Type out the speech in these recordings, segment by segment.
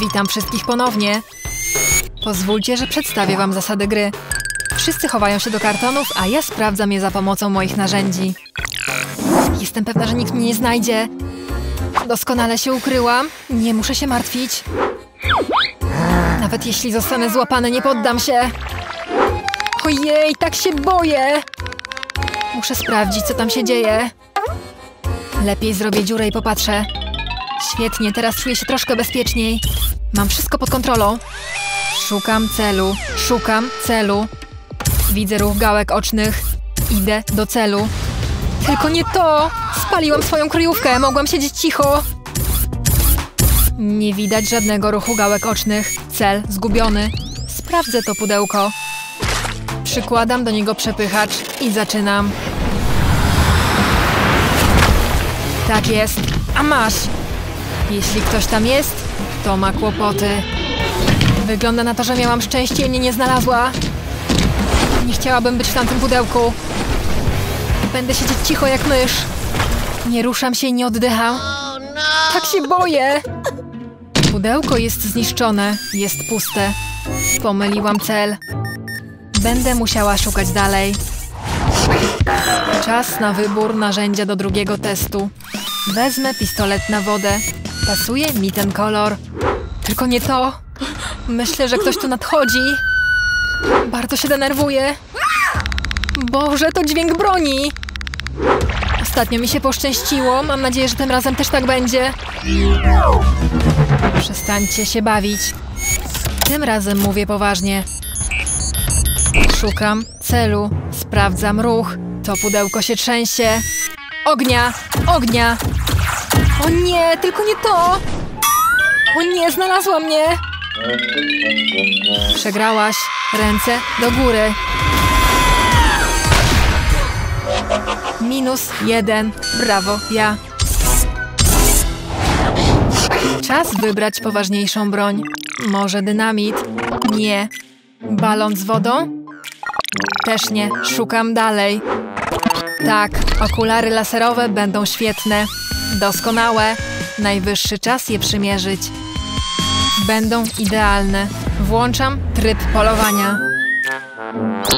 Witam wszystkich ponownie. Pozwólcie, że przedstawię wam zasady gry. Wszyscy chowają się do kartonów, a ja sprawdzam je za pomocą moich narzędzi. Jestem pewna, że nikt mnie nie znajdzie. Doskonale się ukryłam. Nie muszę się martwić. Nawet jeśli zostanę złapany, nie poddam się. Ojej, tak się boję. Muszę sprawdzić, co tam się dzieje. Lepiej zrobię dziurę i popatrzę. Świetnie, teraz czuję się troszkę bezpieczniej. Mam wszystko pod kontrolą. Szukam celu, szukam celu. Widzę ruch gałek ocznych. Idę do celu. Tylko nie to! Spaliłam swoją kryjówkę, mogłam siedzieć cicho. Nie widać żadnego ruchu gałek ocznych. Cel zgubiony. Sprawdzę to pudełko. Przykładam do niego przepychacz i zaczynam. Tak jest. A masz! Jeśli ktoś tam jest, to ma kłopoty. Wygląda na to, że miałam szczęście i mnie nie znalazła. Nie chciałabym być w tamtym pudełku. Będę siedzieć cicho jak mysz. Nie ruszam się i nie oddycham. Tak się boję. Pudełko jest zniszczone, jest puste. Pomyliłam cel. Będę musiała szukać dalej. Czas na wybór narzędzia do drugiego testu. Wezmę pistolet na wodę. Pasuje mi ten kolor. Tylko nie to. Myślę, że ktoś tu nadchodzi. Bardzo się denerwuję. Boże, to dźwięk broni. Ostatnio mi się poszczęściło. Mam nadzieję, że tym razem też tak będzie. Przestańcie się bawić. Tym razem mówię poważnie. Szukam celu. Sprawdzam ruch. To pudełko się trzęsie. Ognia! Ognia! O nie, tylko nie to! O nie, znalazła mnie! Przegrałaś. Ręce do góry. Minus jeden. Brawo, ja. Czas wybrać poważniejszą broń. Może dynamit? Nie. Balon z wodą? Też nie. Szukam dalej. Tak, okulary laserowe będą świetne. Doskonałe. Najwyższy czas je przymierzyć. Będą idealne. Włączam tryb polowania.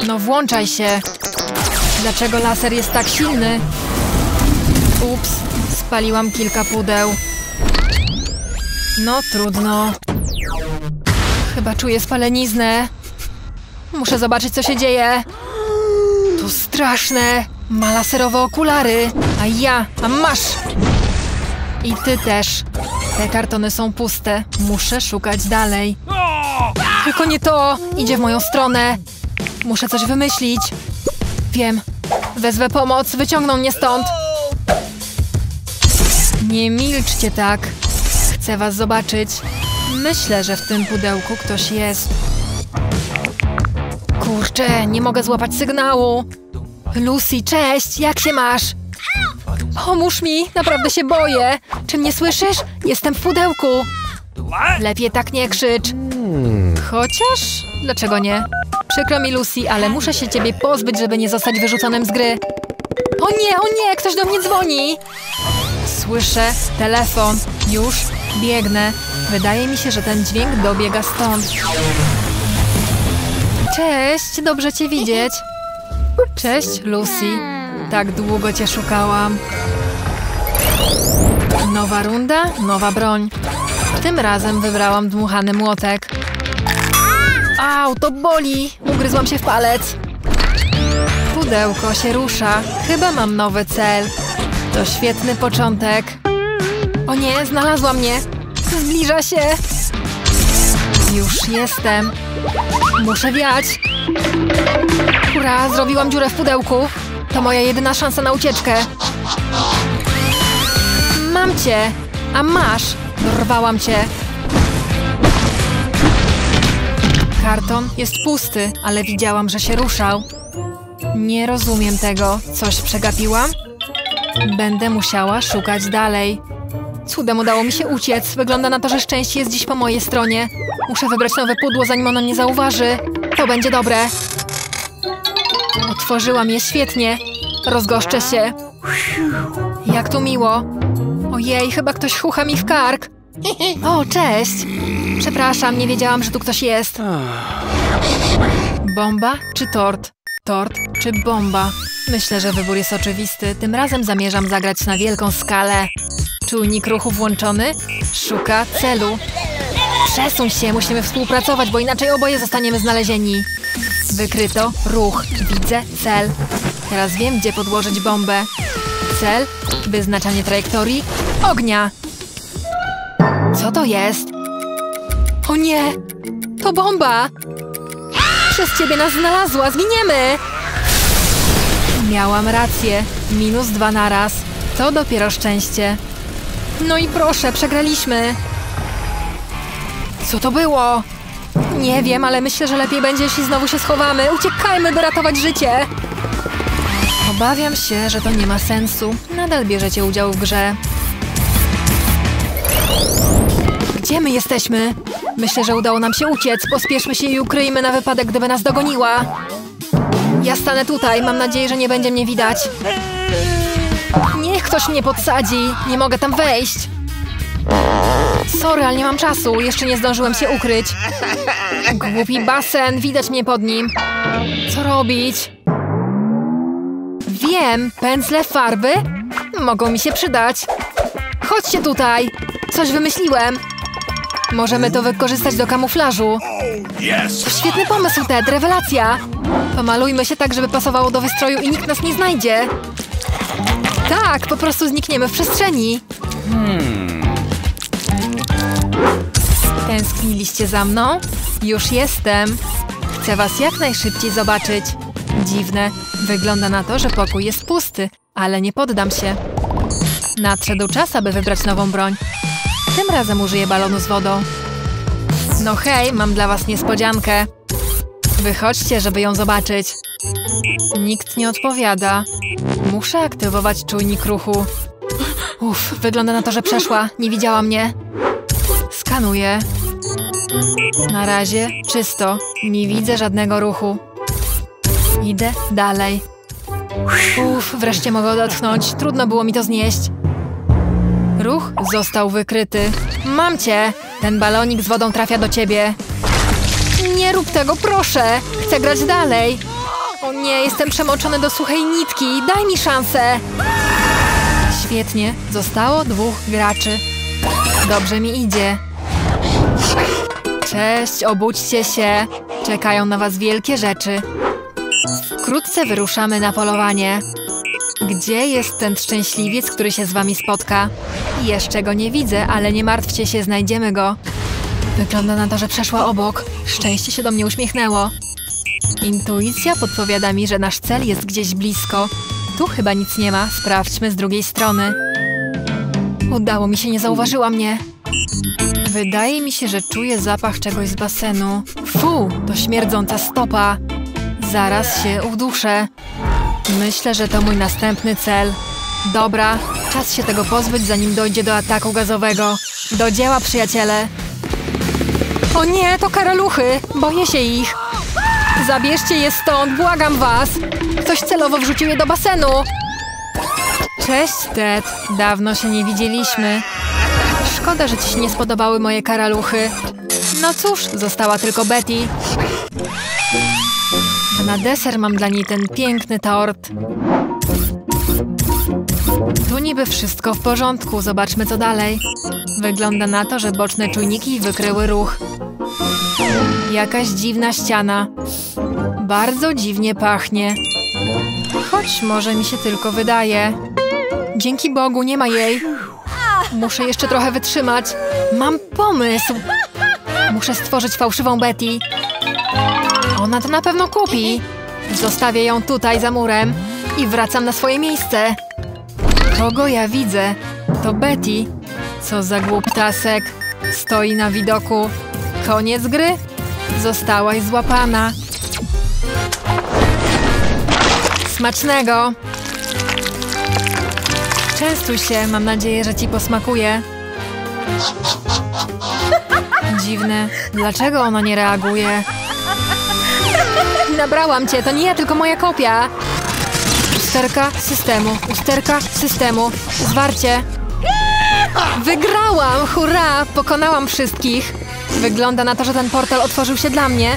No włączaj się. Dlaczego laser jest tak silny? Ups, spaliłam kilka pudeł. No trudno. Chyba czuję spaleniznę. Muszę zobaczyć, co się dzieje. To straszne. Ma laserowe okulary. A ja, a masz. I ty też. Te kartony są puste. Muszę szukać dalej. Tylko nie to. Idzie w moją stronę. Muszę coś wymyślić. Wiem. Wezwę pomoc. Wyciągną mnie stąd. Nie milczcie tak. Chcę was zobaczyć. Myślę, że w tym pudełku ktoś jest. Kurczę, nie mogę złapać sygnału. Lucy, cześć, jak się masz? Pomóż mi, naprawdę się boję. Czy mnie słyszysz? Jestem w pudełku. Lepiej tak nie krzycz. Chociaż, dlaczego nie? Przykro mi, Lucy, ale muszę się ciebie pozbyć, żeby nie zostać wyrzuconym z gry. O nie, o nie, ktoś do mnie dzwoni. Słyszę telefon. Już biegnę. Wydaje mi się, że ten dźwięk dobiega stąd. Cześć, dobrze cię widzieć. Cześć, Lucy. Tak długo cię szukałam. Nowa runda, nowa broń. Tym razem wybrałam dmuchany młotek. Au, to boli! Ugryzłam się w palec. Pudełko się rusza. Chyba mam nowy cel. To świetny początek. O nie, znalazła mnie. Zbliża się. Już jestem. Muszę wiać. Hurra, zrobiłam dziurę w pudełku. To moja jedyna szansa na ucieczkę. Mam cię. A masz. Dorwałam cię. Karton jest pusty, ale widziałam, że się ruszał. Nie rozumiem tego. Coś przegapiłam? Będę musiała szukać dalej. Cudem udało mi się uciec. Wygląda na to, że szczęście jest dziś po mojej stronie. Muszę wybrać nowe pudło, zanim ono mnie zauważy. To będzie dobre. Otworzyłam je świetnie. Rozgoszczę się. Jak tu miło. Ojej, chyba ktoś chucha mi w kark. O, cześć! Przepraszam, nie wiedziałam, że tu ktoś jest. Bomba czy tort? Tort czy bomba? Myślę, że wybór jest oczywisty. Tym razem zamierzam zagrać na wielką skalę. Czujnik ruchu włączony? Szuka celu. Przesuń się, musimy współpracować, bo inaczej oboje zostaniemy znalezieni. Wykryto ruch. Widzę cel. Teraz wiem, gdzie podłożyć bombę. Cel, wyznaczanie trajektorii, ognia. Co to jest? O nie! To bomba! Przez ciebie nas znalazła, zginiemy! Miałam rację. Minus dwa naraz. To dopiero szczęście. No i proszę, przegraliśmy. Co to było? Nie wiem, ale myślę, że lepiej będzie, jeśli znowu się schowamy. Uciekajmy, by ratować życie. Obawiam się, że to nie ma sensu. Nadal bierzecie udział w grze. Gdzie my jesteśmy? Myślę, że udało nam się uciec. Pospieszmy się i ukryjmy na wypadek, gdyby nas dogoniła. Ja stanę tutaj. Mam nadzieję, że nie będzie mnie widać. Niech ktoś mnie podsadzi. Nie mogę tam wejść. Sorry, ale nie mam czasu. Jeszcze nie zdążyłem się ukryć. Głupi basen. Widać mnie pod nim. Co robić? Wiem. Pędzle, farby? Mogą mi się przydać. Chodźcie tutaj. Coś wymyśliłem. Możemy to wykorzystać do kamuflażu. Świetny pomysł, Ted. Rewelacja. Pomalujmy się tak, żeby pasowało do wystroju i nikt nas nie znajdzie. Tak, po prostu znikniemy w przestrzeni. Tęskniliście za mną? Już jestem. Chcę was jak najszybciej zobaczyć. Dziwne. Wygląda na to, że pokój jest pusty, ale nie poddam się. Nadszedł czas, aby wybrać nową broń. Tym razem użyję balonu z wodą. No hej, mam dla was niespodziankę. Wychodźcie, żeby ją zobaczyć. Nikt nie odpowiada. Muszę aktywować czujnik ruchu. Uff, wygląda na to, że przeszła. Nie widziała mnie. Skanuję. Na razie czysto. Nie widzę żadnego ruchu. Idę dalej. Uff, wreszcie mogę odetchnąć. Trudno było mi to znieść. Ruch został wykryty. Mam cię! Ten balonik z wodą trafia do ciebie. Nie rób tego, proszę! Chcę grać dalej. O nie, jestem przemoczony do suchej nitki. Daj mi szansę! Świetnie. Zostało dwóch graczy. Dobrze mi idzie. Cześć, obudźcie się. Czekają na was wielkie rzeczy. Wkrótce wyruszamy na polowanie. Gdzie jest ten szczęśliwiec, który się z wami spotka? Jeszcze go nie widzę, ale nie martwcie się, znajdziemy go. Wygląda na to, że przeszła obok. Szczęście się do mnie uśmiechnęło. Intuicja podpowiada mi, że nasz cel jest gdzieś blisko. Tu chyba nic nie ma. Sprawdźmy z drugiej strony. Udało mi się, nie zauważyła mnie. Wydaje mi się, że czuję zapach czegoś z basenu. Fu, to śmierdząca stopa. Zaraz się uduszę. Myślę, że to mój następny cel. Dobra, czas się tego pozbyć, zanim dojdzie do ataku gazowego. Do dzieła, przyjaciele. O nie, to karaluchy! Boję się ich. Zabierzcie je stąd, błagam was. Ktoś celowo wrzucił je do basenu. Cześć, Ted. Dawno się nie widzieliśmy. Szkoda, że ci się nie spodobały moje karaluchy. No cóż, została tylko Betty. A na deser mam dla niej ten piękny tort. Tu niby wszystko w porządku, zobaczmy co dalej. Wygląda na to, że boczne czujniki wykryły ruch. Jakaś dziwna ściana. Bardzo dziwnie pachnie. Choć może mi się tylko wydaje. Dzięki Bogu, nie ma jej. Muszę jeszcze trochę wytrzymać. Mam pomysł. Muszę stworzyć fałszywą Betty. Ona to na pewno kupi. Zostawię ją tutaj za murem i wracam na swoje miejsce. Kogo ja widzę? To Betty. Co za głuptasek. Stoi na widoku. Koniec gry? Zostałaś złapana. Smacznego! Częstuj się, mam nadzieję, że ci posmakuje. Dziwne. Dlaczego ona nie reaguje? Nabrałam cię, to nie ja, tylko moja kopia. Usterka systemu, usterka systemu. Zwarcie. Wygrałam! Hurra! Pokonałam wszystkich. Wygląda na to, że ten portal otworzył się dla mnie.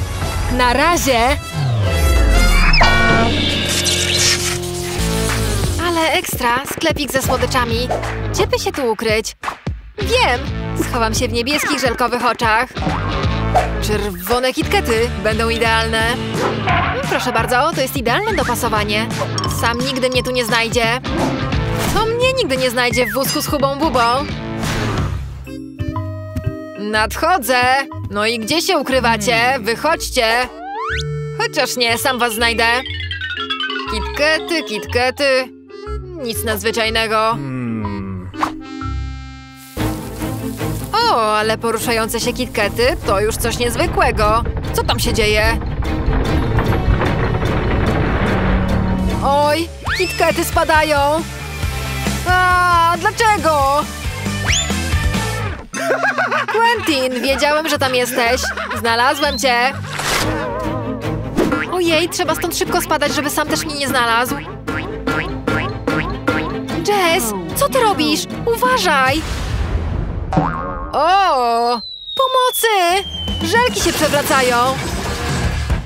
Na razie! Ale ekstra, sklepik ze słodyczami. Gdzie by się tu ukryć? Wiem! Schowam się w niebieskich, żelkowych oczach. Czerwone kitkety będą idealne. Mm, Proszę bardzo, to jest idealne dopasowanie. Sam nigdy mnie tu nie znajdzie. To mnie nigdy nie znajdzie w wózku z hubą bubą. Nadchodzę! No i gdzie się ukrywacie? Wychodźcie! Chociaż nie, sam was znajdę. Kitkety, kitkety. Nic nadzwyczajnego. O, ale poruszające się kitkety to już coś niezwykłego. Co tam się dzieje? Oj, kitkety spadają. A, dlaczego? Quentin, wiedziałem, że tam jesteś. Znalazłem cię. Ojej, trzeba stąd szybko spadać, żeby sam też mnie nie znalazł. Jess, co ty robisz? Uważaj! O! Pomocy! Żelki się przewracają.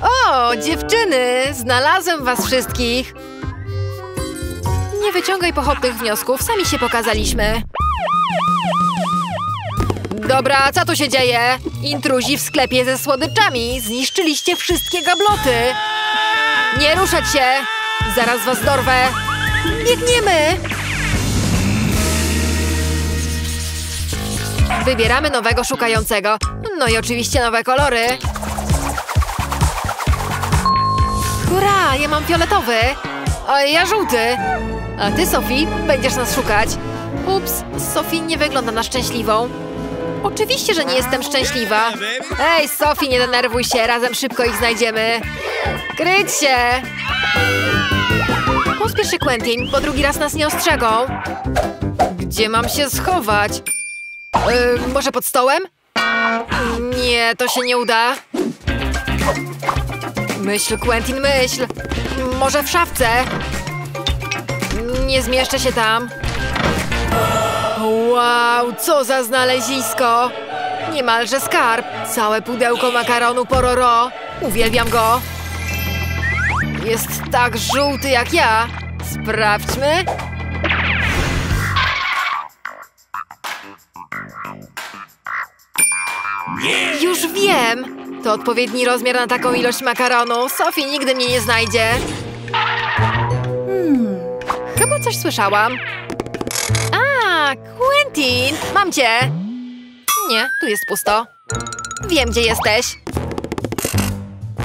O, dziewczyny! Znalazłem was wszystkich. Nie wyciągaj pochopnych wniosków, sami się pokazaliśmy. Dobra, co tu się dzieje? Intruzi w sklepie ze słodyczami. Zniszczyliście wszystkie gabloty. Nie ruszać się! Zaraz was dorwę. Biegniemy! Wybieramy nowego szukającego. No i oczywiście nowe kolory. Hurra, ja mam fioletowy. A ja żółty. A ty, Sophie, będziesz nas szukać. Ups, Sophie nie wygląda na szczęśliwą. Oczywiście, że nie jestem szczęśliwa. Ej, Sophie, nie denerwuj się, razem szybko ich znajdziemy. Kryć się! Pospiesz się, Quentin, bo drugi raz nas nie ostrzegą. Gdzie mam się schować? Yy, może pod stołem? Nie, to się nie uda. Myśl, Quentin, myśl. Może w szafce? Nie zmieszczę się tam. Wow, co za znalezisko! Niemalże skarb. Całe pudełko makaronu pororo. Uwielbiam go. Jest tak żółty jak ja. Sprawdźmy. Już wiem! To odpowiedni rozmiar na taką ilość makaronu. Sophie nigdy mnie nie znajdzie. Hmm, chyba coś słyszałam. A, Quentin! Mam cię! Nie, tu jest pusto. Wiem, gdzie jesteś.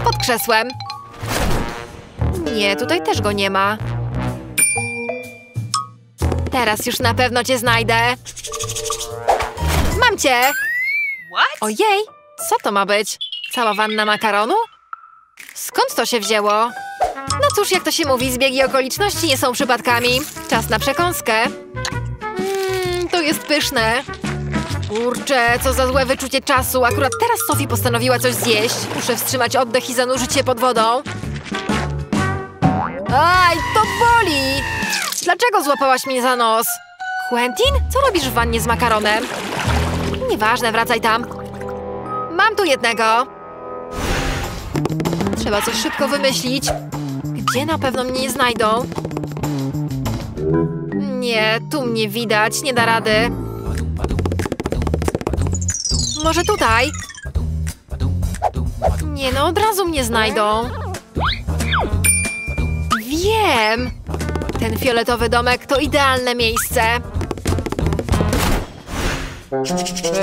Pod krzesłem. Nie, tutaj też go nie ma. Teraz już na pewno cię znajdę. Mam cię! Ojej, co to ma być? Cała wanna makaronu? Skąd to się wzięło? No cóż, jak to się mówi, zbiegi okoliczności nie są przypadkami. Czas na przekąskę. Mmm, to jest pyszne. Kurczę, co za złe wyczucie czasu. Akurat teraz Sophie postanowiła coś zjeść. Muszę wstrzymać oddech i zanurzyć się pod wodą. Aj, to boli! Dlaczego złapałaś mnie za nos? Quentin, co robisz w wannie z makaronem? Nieważne, wracaj tam. Mam tu jednego. Trzeba coś szybko wymyślić. Gdzie na pewno mnie nie znajdą? Nie, tu mnie widać, nie da rady. Może tutaj? Nie no, od razu mnie znajdą. Wiem! Ten fioletowy domek to idealne miejsce.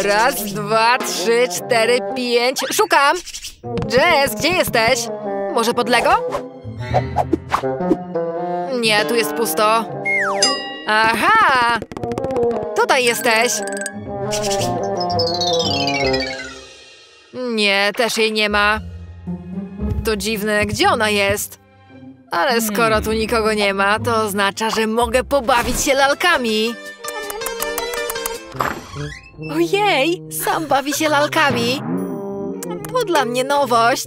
Raz, dwa, trzy, cztery, pięć. Szukam! Jess, gdzie jesteś? Może pod Lego? Nie, tu jest pusto. Aha! Tutaj jesteś. Nie, też jej nie ma. To dziwne, gdzie ona jest? Ale skoro tu nikogo nie ma, to oznacza, że mogę pobawić się lalkami. Ojej, sam bawi się lalkami. To dla mnie nowość.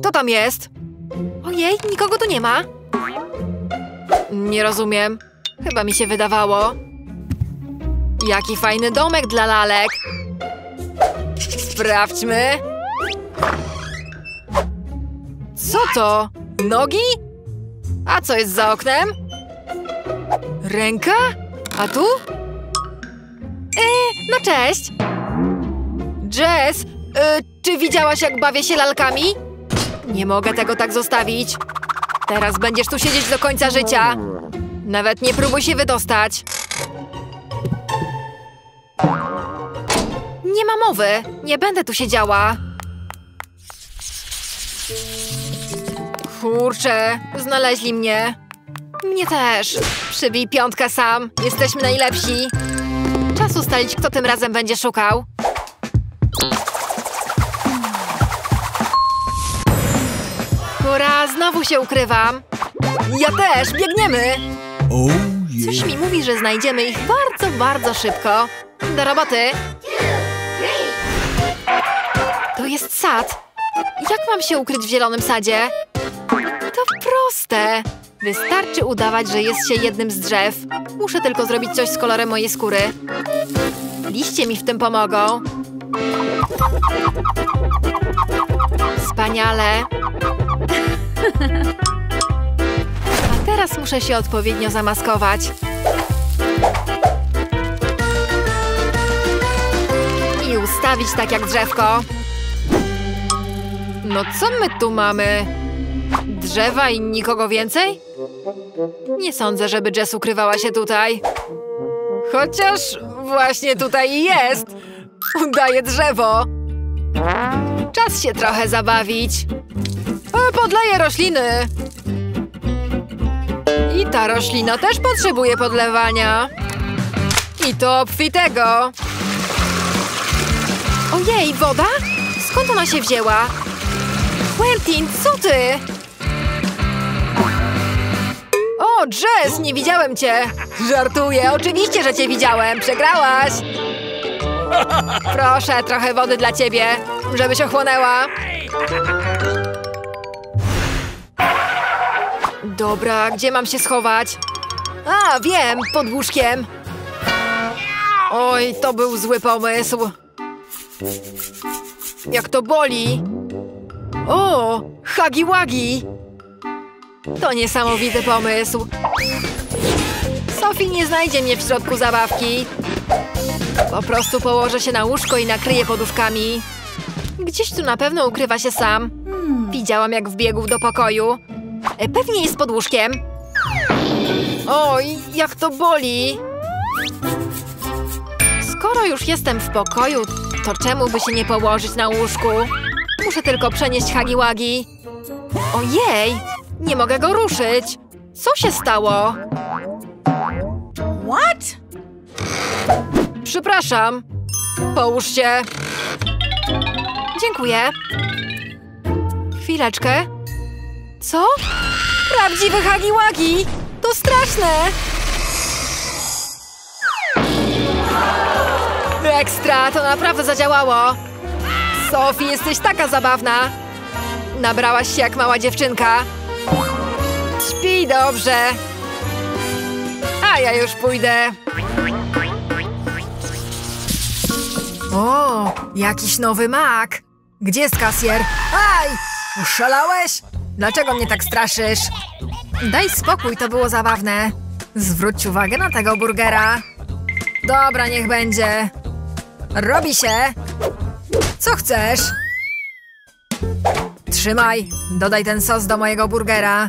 Kto tam jest? Ojej, nikogo tu nie ma. Nie rozumiem. Chyba mi się wydawało. Jaki fajny domek dla lalek. Sprawdźmy. Co to? Nogi? A co jest za oknem? Ręka? A tu? E, no cześć. Jess, e, czy widziałaś jak bawię się lalkami? Nie mogę tego tak zostawić. Teraz będziesz tu siedzieć do końca życia. Nawet nie próbuj się wydostać. Nie ma mowy. Nie będę tu siedziała. Kurczę, znaleźli mnie. Mnie też. Przybij piątkę sam. Jesteśmy najlepsi. Czas ustalić, kto tym razem będzie szukał. Hurra, znowu się ukrywam. Ja też, biegniemy. Oh Coś mi mówi, że znajdziemy ich bardzo, bardzo szybko. Do roboty. To jest sad. Jak mam się ukryć w zielonym sadzie? To proste. Wystarczy udawać, że jest się jednym z drzew. Muszę tylko zrobić coś z kolorem mojej skóry. Liście mi w tym pomogą. Wspaniale. A teraz muszę się odpowiednio zamaskować. I ustawić tak jak drzewko. No co my tu mamy? Drzewa i nikogo więcej? Nie sądzę, żeby Jess ukrywała się tutaj. Chociaż właśnie tutaj jest. Udaje drzewo. Czas się trochę zabawić. Podleję rośliny. I ta roślina też potrzebuje podlewania. I to obfitego. Ojej, woda? Skąd ona się wzięła? Quentin, co ty? O, Jess, nie widziałem cię. Żartuję, oczywiście, że cię widziałem. Przegrałaś. Proszę, trochę wody dla ciebie, żebyś ochłonęła. Dobra, gdzie mam się schować? A, wiem, pod łóżkiem. Oj, to był zły pomysł. Jak to boli. O, hagi wagi. To niesamowity pomysł. Sophie nie znajdzie mnie w środku zabawki. Po prostu położę się na łóżko i nakryję poduszkami. Gdzieś tu na pewno ukrywa się sam. Widziałam, jak wbiegł do pokoju. E, Pewnie jest pod łóżkiem. Oj, jak to boli. Skoro już jestem w pokoju, to czemu by się nie położyć na łóżku? Muszę tylko przenieść Hagiłagi. Ojej, nie mogę go ruszyć. Co się stało? What? Przepraszam. Połóż się. Dziękuję. Chwileczkę. Co? Prawdziwy Hagiłagi! To straszne! Ekstra, to naprawdę zadziałało. Sophie, jesteś taka zabawna. Nabrałaś się jak mała dziewczynka. Śpij dobrze. A ja już pójdę. O, jakiś nowy mak. Gdzie jest kasjer? Aj! Oszalałeś? Dlaczego mnie tak straszysz? Daj spokój, to było zabawne. Zwróć uwagę na tego burgera. Dobra, niech będzie. Robi się. Co chcesz? Trzymaj, dodaj ten sos do mojego burgera.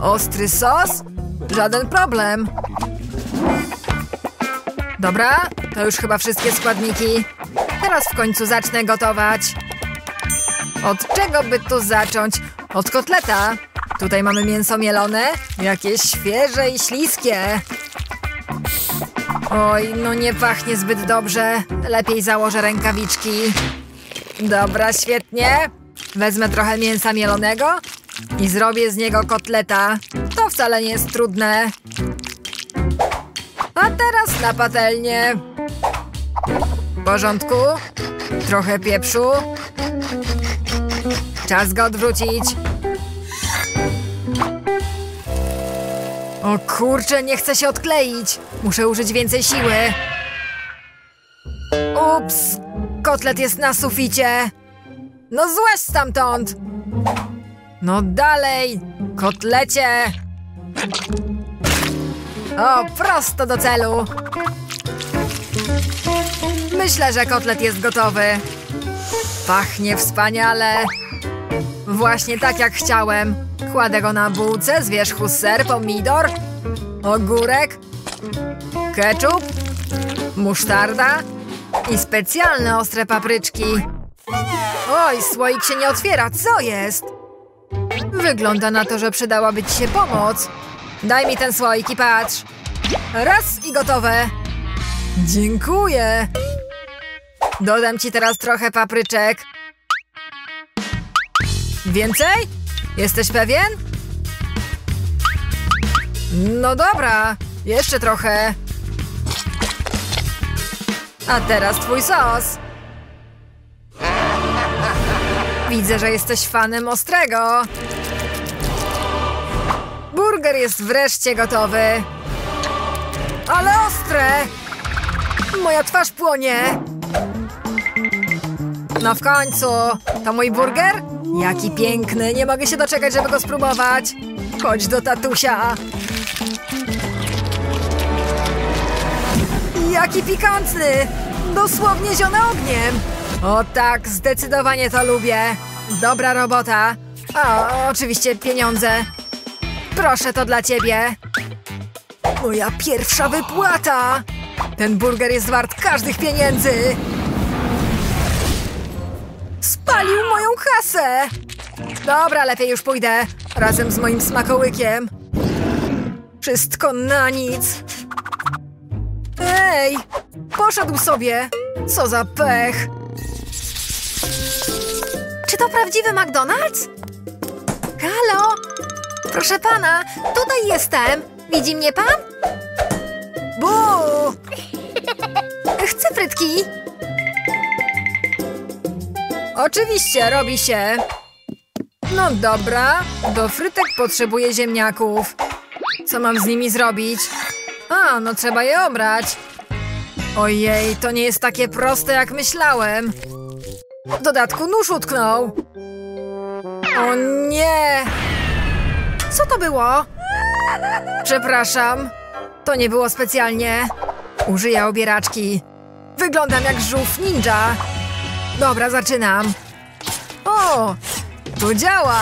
Ostry sos? Żaden problem. Dobra, to już chyba wszystkie składniki. Teraz w końcu zacznę gotować. Od czego by tu zacząć? Od kotleta. Tutaj mamy mięso mielone, jakieś świeże i śliskie. Oj, no nie pachnie zbyt dobrze. Lepiej założę rękawiczki. Dobra, świetnie. Wezmę trochę mięsa mielonego i zrobię z niego kotleta. To wcale nie jest trudne. A teraz na patelnię. W porządku. Trochę pieprzu. Czas go odwrócić. O kurczę, nie chce się odkleić. Muszę użyć więcej siły. Ups! Kotlet jest na suficie. No złaź stamtąd! No dalej, kotlecie! O, prosto do celu. Myślę, że kotlet jest gotowy. Pachnie wspaniale. Właśnie tak jak chciałem. Kładę go na bułce z wierzchu ser, pomidor, ogórek, ketchup, musztarda i specjalne ostre papryczki. Oj, słoik się nie otwiera, co jest? Wygląda na to, że przydałaby ci się pomoc. Daj mi ten słoik i patrz. Raz i gotowe. Dziękuję. Dodam ci teraz trochę papryczek. Więcej? Jesteś pewien? No dobra, jeszcze trochę. A teraz twój sos. Widzę, że jesteś fanem ostrego. Burger jest wreszcie gotowy. Ale ostre! Moja twarz płonie. No w końcu. To mój burger? Jaki piękny. Nie mogę się doczekać, żeby go spróbować. Chodź do tatusia. Jaki pikantny. Dosłownie ziony ogniem. O tak, zdecydowanie to lubię. Dobra robota. O, oczywiście pieniądze. Proszę, to dla ciebie. Moja pierwsza wypłata. Ten burger jest wart każdych pieniędzy. Spalił moją kasę. Dobra, lepiej już pójdę. Razem z moim smakołykiem. Wszystko na nic. Ej, poszedł sobie. Co za pech. To prawdziwy McDonald's? Halo? Proszę pana, tutaj jestem. Widzi mnie pan? Bu! Chcę frytki. Oczywiście, robi się. No dobra, do frytek potrzebuję ziemniaków. Co mam z nimi zrobić? A, no trzeba je obrać. Ojej, to nie jest takie proste, jak myślałem. W dodatku nóż utknął. O nie! Co to było? Przepraszam. To nie było specjalnie. Użyję obieraczki. Wyglądam jak żółw ninja. Dobra, zaczynam. O! To działa!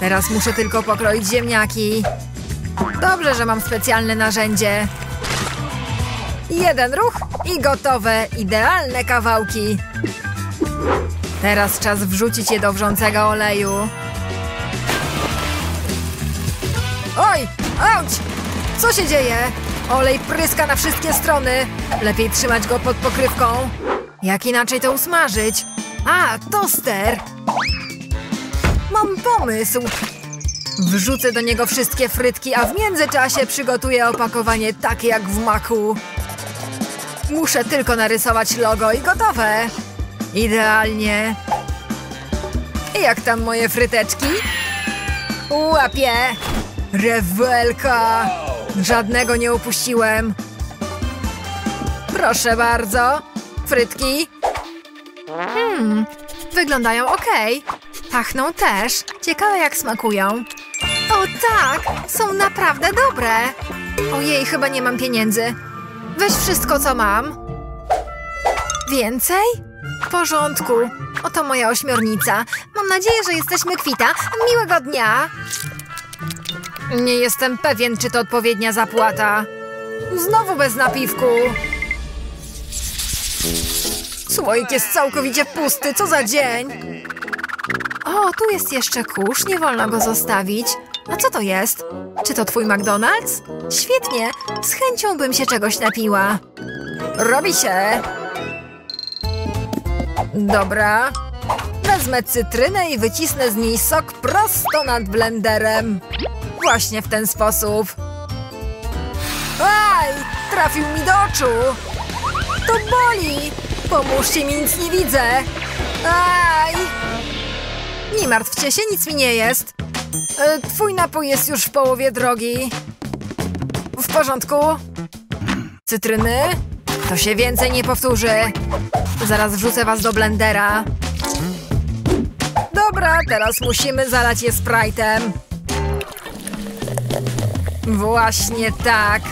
Teraz muszę tylko pokroić ziemniaki. Dobrze, że mam specjalne narzędzie. Jeden ruch i gotowe, idealne kawałki. Teraz czas wrzucić je do wrzącego oleju. Oj! Auć! Co się dzieje? Olej pryska na wszystkie strony. Lepiej trzymać go pod pokrywką. Jak inaczej to usmażyć? A, toster! Mam pomysł. Wrzucę do niego wszystkie frytki, a w międzyczasie przygotuję opakowanie takie jak w maku. Muszę tylko narysować logo i gotowe. Idealnie. Jak tam moje fryteczki? Łapie! Rewelka! Żadnego nie upuściłem. Proszę bardzo. Frytki. Hmm, wyglądają ok. Pachną też. Ciekawe jak smakują. O tak, są naprawdę dobre. Ojej, chyba nie mam pieniędzy. Weź wszystko, co mam. Więcej? W porządku. Oto moja ośmiornica. Mam nadzieję, że jesteśmy kwita. Miłego dnia. Nie jestem pewien, czy to odpowiednia zapłata. Znowu bez napiwku. Słoik jest całkowicie pusty. Co za dzień. O, tu jest jeszcze kurz. Nie wolno go zostawić. A co to jest? Czy to twój McDonald's? Świetnie. Z chęcią bym się czegoś napiła. Robi się. Dobra. Wezmę cytrynę i wycisnę z niej sok prosto nad blenderem. Właśnie w ten sposób. Aj! Trafił mi do oczu! To boli! Pomóżcie mi, nic nie widzę! Aj! Nie martwcie się, nic mi nie jest. E, Twój napój jest już w połowie drogi. W porządku? Cytryny? To się więcej nie powtórzy. Zaraz wrzucę was do blendera. Dobra, teraz musimy zalać je Sprite'em. Właśnie tak.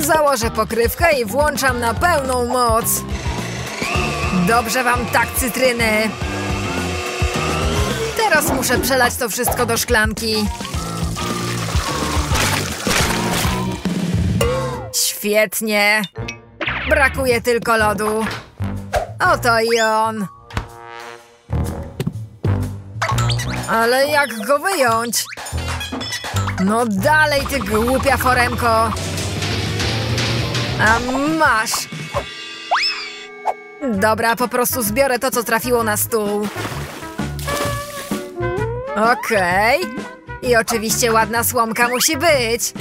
Założę pokrywkę i włączam na pełną moc. Dobrze wam tak, cytryny. Teraz muszę przelać to wszystko do szklanki. Świetnie. Brakuje tylko lodu. Oto i on. Ale jak go wyjąć? No dalej, ty głupia foremko. A masz. Dobra, po prostu zbiorę to, co trafiło na stół. Okej. Okay. I oczywiście ładna słomka musi być.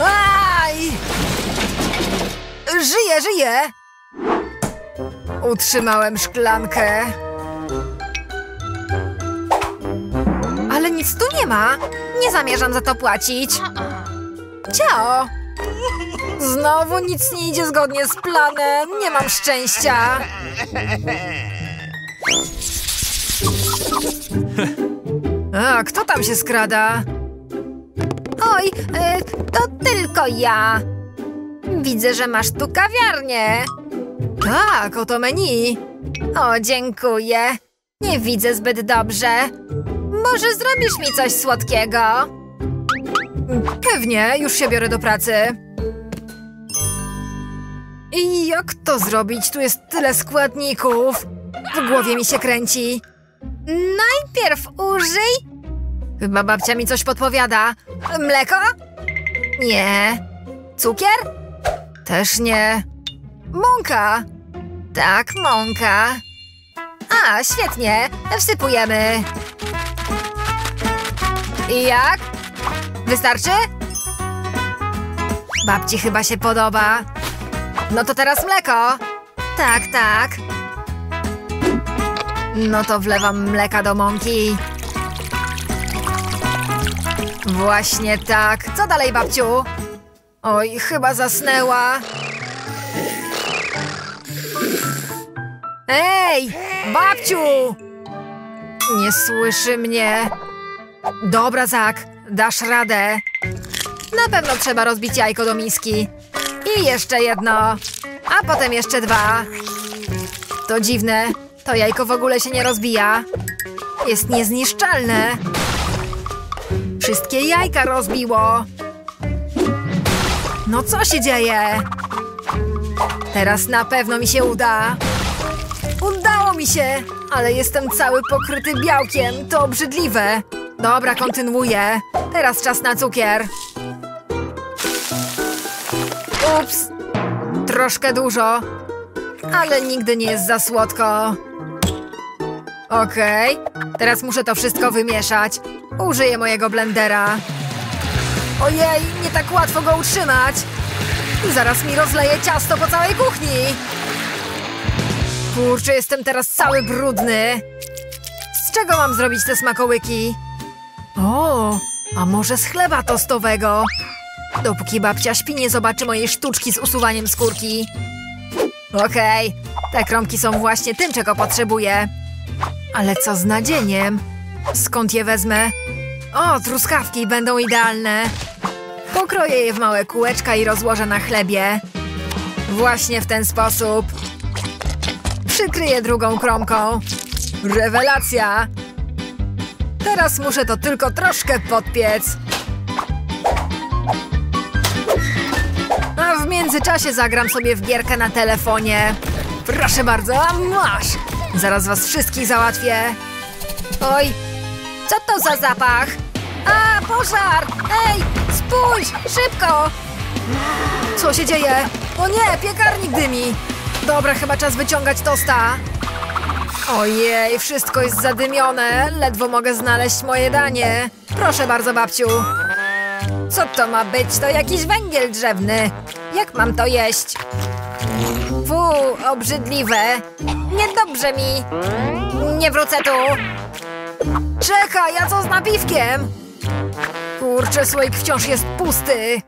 Aj! Żyję, żyję! Utrzymałem szklankę. Ale nic tu nie ma. Nie zamierzam za to płacić. Ciao! Znowu nic nie idzie zgodnie z planem. Nie mam szczęścia. A, kto tam się skrada? Oj, e, to tylko ja. Widzę, że masz tu kawiarnię. Tak, oto menu. O, dziękuję. Nie widzę zbyt dobrze. Może zrobisz mi coś słodkiego? Pewnie, już się biorę do pracy. I jak to zrobić? Tu jest tyle składników. W głowie mi się kręci. Najpierw użyj... Chyba babcia mi coś podpowiada. Mleko? Nie. Cukier? Też nie. Mąka? Tak, mąka. A, świetnie. Wsypujemy. I jak? Wystarczy? Babci chyba się podoba. No to teraz mleko. Tak, tak. No to wlewam mleka do mąki. Właśnie tak. Co dalej, babciu? Oj, chyba zasnęła. Ej, babciu! Nie słyszy mnie. Dobra, Zak, dasz radę. Na pewno trzeba rozbić jajko do miski. I jeszcze jedno. A potem jeszcze dwa. To dziwne. To jajko w ogóle się nie rozbija. Jest niezniszczalne. Wszystkie jajka rozbiło. No co się dzieje? Teraz na pewno mi się uda. Udało mi się, ale jestem cały pokryty białkiem. To obrzydliwe. Dobra, kontynuuję. Teraz czas na cukier. Ups. Troszkę dużo. Ale nigdy nie jest za słodko. Okej. Okay. Teraz muszę to wszystko wymieszać. Użyję mojego blendera. Ojej, nie tak łatwo go utrzymać. Zaraz mi rozleje ciasto po całej kuchni. Kurczę, jestem teraz cały brudny. Z czego mam zrobić te smakołyki? O, a może z chleba tostowego? Dopóki babcia śpi, nie zobaczy mojej sztuczki z usuwaniem skórki. Okej, okay, te kromki są właśnie tym, czego potrzebuję. Ale co z nadzieniem? Skąd je wezmę? O, truskawki będą idealne. Pokroję je w małe kółeczka i rozłożę na chlebie. Właśnie w ten sposób. Przykryję drugą kromką. Rewelacja! Teraz muszę to tylko troszkę podpiec. A w międzyczasie zagram sobie w gierkę na telefonie. Proszę bardzo, masz! Zaraz was wszystkich załatwię. Oj, co to za zapach? A, pożar! Ej, spójrz, szybko! Co się dzieje? O nie, piekarnik dymi! Dobra, chyba czas wyciągać tosta. Ojej, wszystko jest zadymione. Ledwo mogę znaleźć moje danie. Proszę bardzo, babciu. Co to ma być? To jakiś węgiel drzewny. Jak mam to jeść? Fu, obrzydliwe. Niedobrze mi. Nie wrócę tu. Czekaj, ja co z napiwkiem? Kurczę, słoik wciąż jest pusty.